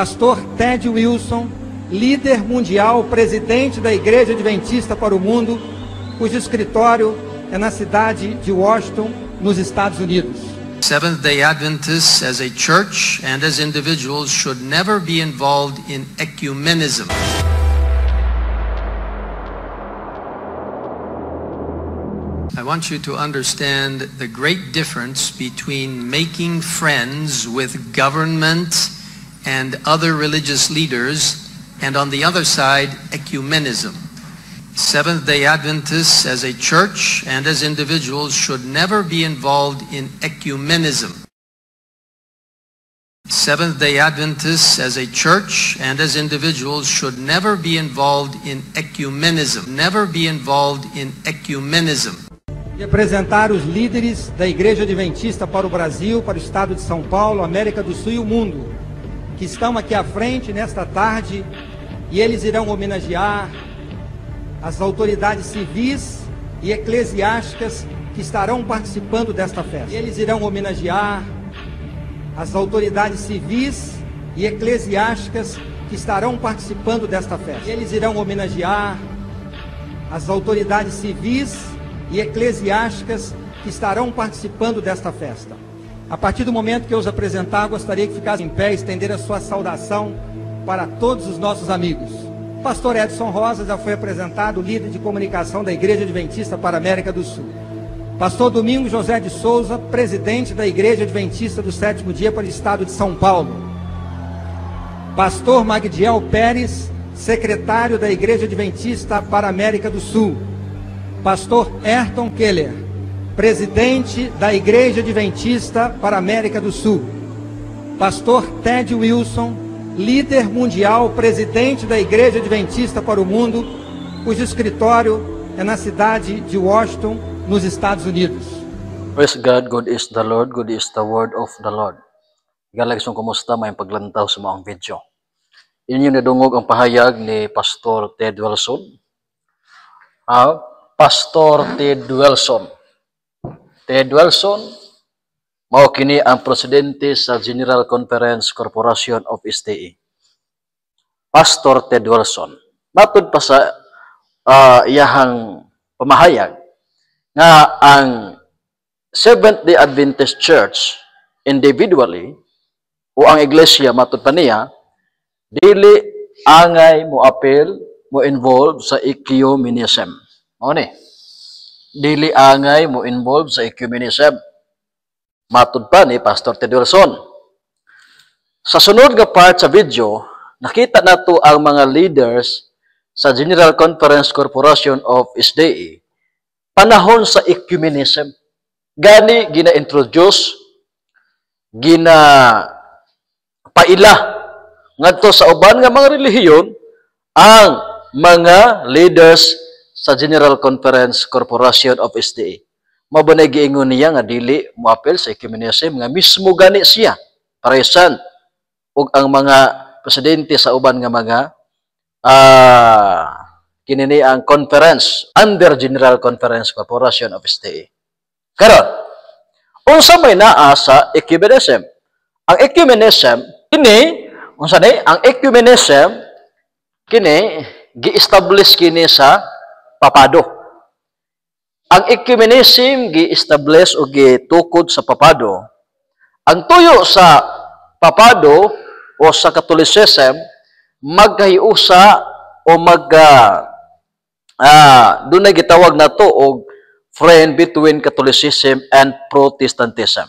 Pastor Ted Wilson, líder mundial, presidente da Igreja Adventista para o Mundo, cujo escritório é na cidade de Washington, nos Estados Unidos. Seventh day Adventists, as a church and as individuals, should never be involved in ecumenism. I want you to understand the great difference between making friends with government and other religious leaders, and on the other side, ecumenism. Seventh day Adventists, as a church and as individuals, should never be involved in ecumenism. Seventh day Adventists, as a church and as individuals, should never be involved in ecumenism. Never be involved in ecumenism. Apresentar os líderes da Igreja Adventista para o Brasil, para o Estado de São Paulo, América do Sul e o mundo, que estão aqui à frente nesta tarde, e eles irão homenagear as autoridades civis e eclesiásticas que estarão participando desta festa. Eles irão homenagear as autoridades civis e eclesiásticas que estarão participando desta festa. Eles irão homenagear as autoridades civis e eclesiásticas que estarão participando desta festa. A partir do momento que eu os apresentar, gostaria que ficassem em pé e estender a sua saudação para todos os nossos amigos. O pastor Edson Rosa já foi apresentado, líder de comunicação da Igreja Adventista para a América do Sul. Pastor Domingos José de Souza, presidente da Igreja Adventista do Sétimo Dia para o Estado de São Paulo. Pastor Magdiel Pérez, secretário da Igreja Adventista para a América do Sul. Pastor Ayrton Keller, presidente da Igreja Adventista para a América do Sul. Pastor Ted Wilson, líder mundial, presidente da Igreja Adventista para o Mundo, cujo escritório é na cidade de Washington, nos Estados Unidos. Praise God, good is the Lord, good is the word of the Lord. Galag song kumusta may paglantaw sa mga video. Inyo nadungog ang pahayag ni Pastor Ted Wilson. Ah, Pastor Ted Wilson. Ted Wilson, mao kini ang presidente sa General Conference Corporation of STE. Pastor Ted Wilson. Matod pa sa ah, iyahang pamahayag nga ang Seventh-day Adventist Church individually o ang iglesia matod pa niya dili angay mo apel mo involve sa ecumenism. Mao ni. Dili angay mo involve sa ecumenism. Matod pa ni Pastor Ted Wilson. Sa sunod nga part sa video, nakita nato ang mga leaders sa General Conference Corporation of SDA panahon sa ecumenism. Gani gina-introduce, gina paila ngadto sa uban nga mga relihiyon ang mga leaders sa General Conference Corporation of SDA. Ba giingon niya nga dili moapel sa ecumenism nga mismo gani siya paresan ug ang mga presidente sa uban nga mga ah kinini ang conference under General Conference Corporation of SDA. Karon, unsa may naa sa ecumenism? Ang ecumenism kini unsa ni? Ang ecumenism kini gi-establish kini sa papado. Ang ecumenism gi-establish o gitukod sa papado. Ang tuyo sa papado o sa Catholicism magkahiusa o mag uh, ah, doon na gitawag na to og friend between Catholicism and Protestantism.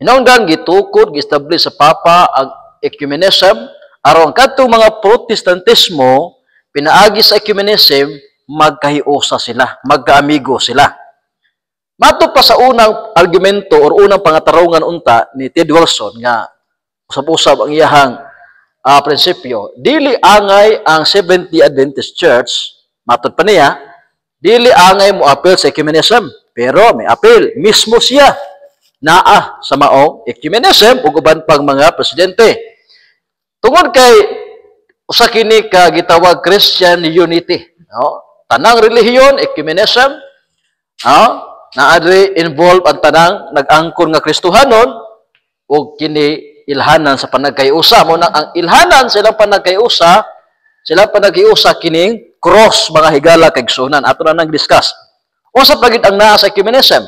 Hinungdan gitukod gi-establish sa Papa ang ecumenism aron kadtong mga Protestantismo pinaagi sa ecumenism magkahiusa sila, magkaamigo sila. Mato pa sa unang argumento or unang pangatarungan unta ni Ted Wilson nga usab-usab ang iyahang uh, prinsipyo, dili angay ang Seventh-day Adventist Church, matod pa niya, dili angay mo apel sa ecumenism, pero may apel mismo siya naa sa maong ecumenism ug uban pang mga presidente. Tungod kay usa kini ka gitawag Christian unity, no? Tanang relihiyon ecumenism, no? Na adre involve ang tanang nag-angkon nga Kristohanon ug kini ilhanan sa panagkayusa. Mo na ang ilhanan sa ilang panagkayusa sila panagkayusa kining cross mga higala kay sunan. Ato na nang discuss. Usa pagit ang naa sa ecumenism?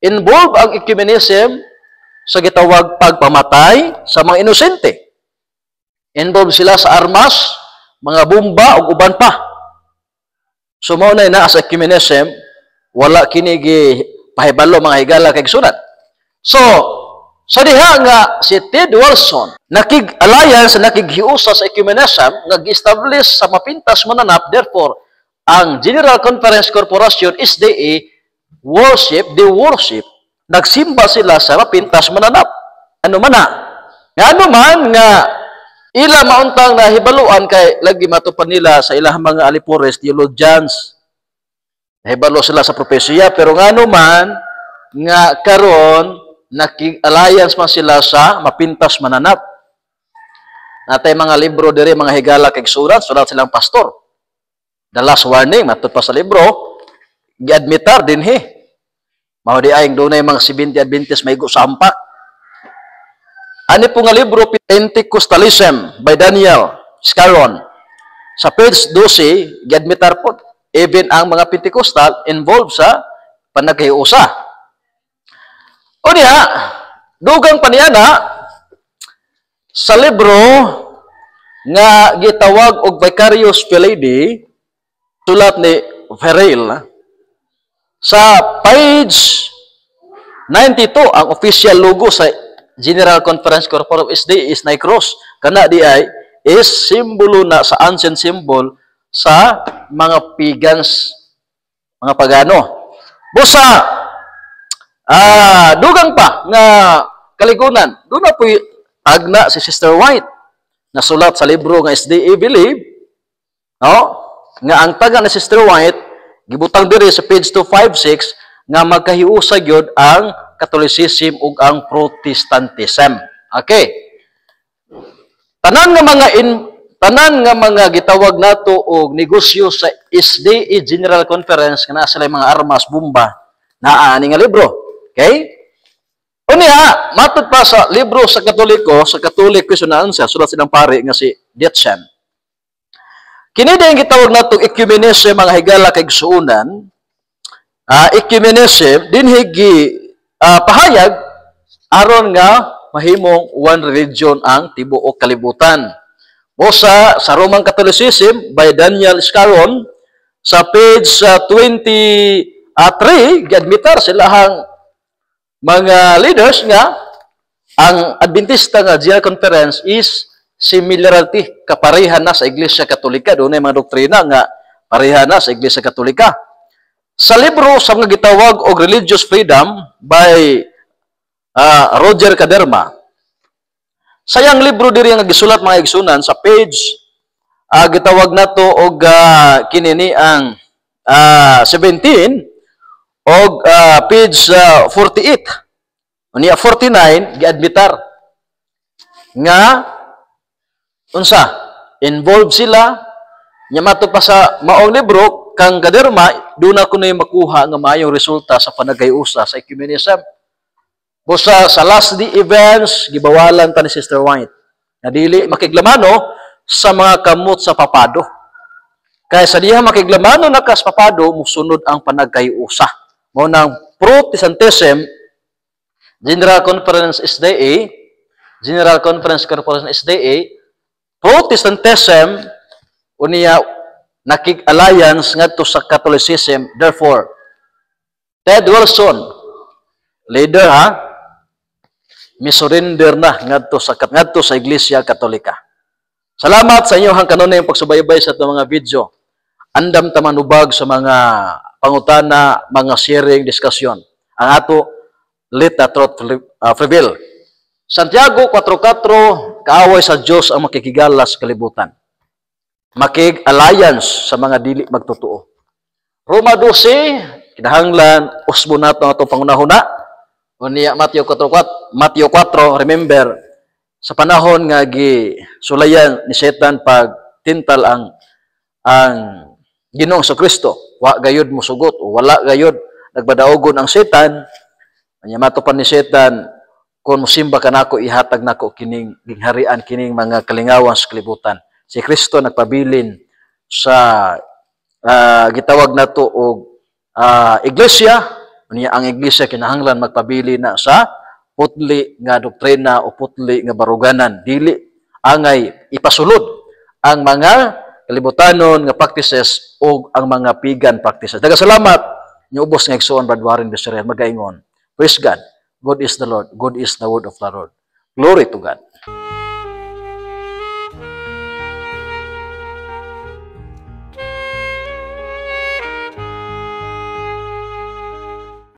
Involve ang ecumenism sa gitawag pagpamatay sa mga inosente. Involve sila sa armas mga bomba ug uban pa so mao na naa sa ecumenism wala kini gi pahibalo mga higala kay sunan so sa diha nga si Ted Wilson, nakig-alliance, nakighiusa sa ecumenism, nag-establish sa mapintas mananap, therefore, ang General Conference Corporation SDA worship, they worship, nagsimba sila sa mapintas mananap. Ano man na? Nga ano man nga ila mauntang na hibaluan kay lagi matupan nila sa ilang mga alipores, theologians. Hibalo sila sa propesya, pero nga ano man nga karon nakig-alliance man sila sa mapintas mananap. Natay mga libro diri mga higala kay surat, surat silang pastor. The last warning matud pa sa libro, giadmitar din he. Mao di ay dunay mga 70 Adventist maigo sa ampak. Ani po nga libro Pentecostalism by Daniel Scaron. Sa page 12, giadmitar po even ang mga Pentecostal involved sa panaghiusa o niya, dugang paniyana, sa libro nga gitawag og Vicarious Philadelphia, sulat ni Ferrell, sa page 92, ang official logo sa General Conference Corporation of SD is na cross. Kana di ay is simbolo na sa ancient symbol sa mga pagans, mga pagano. Busa, Ah, dugang pa nga kaligunan. Doon na po agna si Sister White na sulat sa libro nga SDA Believe, no? nga ang taga ni Sister White gibutang diri sa page 256 nga magkahiusa gyud ang Catholicism ug ang Protestantism. Okay. Tanan nga mga in, tanan nga mga gitawag nato og negosyo sa SDA General Conference nga naa sila mga armas, bomba, naa ani nga libro. Okay? Unya, matod pa sa libro sa Katoliko, sa Katolik Questionan siya, sulat silang pare nga si Dietzen. Kini din gitawag nato ecumenism mga higala kay suunan. Uh, ecumenism din higi uh, pahayag aron nga mahimong one religion ang tibuok kalibutan. O sa, sa Roman Catholicism by Daniel Scaron sa page uh, 23 giadmitar silahang mga leaders nga ang Adventista nga General Conference is similarity kapareha na sa Iglesia Katolika doon ay mga doktrina nga pareha na sa Iglesia Katolika sa libro sa mga gitawag og Religious Freedom by uh, Roger Caderma sayang libro diri nga gisulat mga igsunan sa page uh, gitawag nato og uh, kinini ang uh, 17 og uh, page uh, 48 unya 49 giadmitar nga unsa involved sila nya mato pa sa maong libro kang kaderma doon ako na makuha nga maayong resulta sa panagayusa sa ecumenism. Busa sa last day events gibawalan ta ni Sister White. Na dili makiglamano sa mga kamot sa papado. Kaya sa diha makiglamano na kas papado musunod ang panagayusa. Mo ng Protestantism, General Conference SDA, General Conference Corporation SDA, Protestantism, uniya nakig-alliance ngadto sa Catholicism. Therefore, Ted Wilson, leader ha, misurrender na ngadto sa ngadto sa Iglesia Katolika. Salamat sa inyo hang kanunay pagsubaybay sa itong mga video. Andam ta manubag sa mga pangutana, mga sharing, diskusyon. Ang ato, let the truth uh, prevail. Santiago 4.4, kaaway sa Diyos ang makikigala sa kalibutan. Makig-alliance sa mga dili magtotoo. Roma 12, kinahanglan, usbo nato itong pangunahuna. O niya, Matthew 4, Matthew 4, remember, sa panahon nga gi sulayan ni Satan pag tintal ang ang Ginoong sa Kristo wa gayud mo sugot o wala gayud nagbadaogon ang setan anya matupan ni setan kung musimba ka nako ihatag nako kining gingharian kining mga kalingawan sa kalibutan. Si Kristo nagpabilin sa ah, gitawag nato og ah, iglesia niya ang iglesia kinahanglan magpabili na sa putli nga doktrina o putli nga baruganan dili angay ipasulod ang mga kalibutanon nga practices o ang mga pagan practices. Daga salamat niyo ubos nga igsoon Brad Warren Desirel magaingon. Praise God. God is the Lord. God is the word of the Lord. Glory to God.